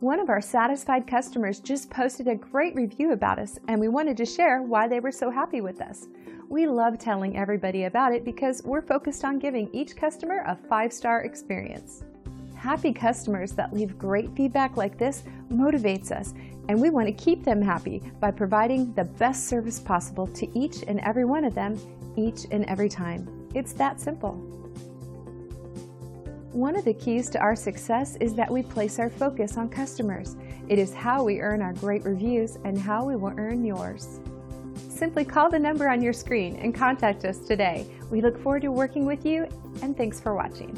One of our satisfied customers just posted a great review about us, and we wanted to share why they were so happy with us. We love telling everybody about it because we're focused on giving each customer a five star experience. Happy customers that leave great feedback like this motivates us, and we want to keep them happy by providing the best service possible to each and every one of them, each and every time. It's that simple. One of the keys to our success is that we place our focus on customers. It is how we earn our great reviews and how we will earn yours. Simply call the number on your screen and contact us today. We look forward to working with you, and thanks for watching.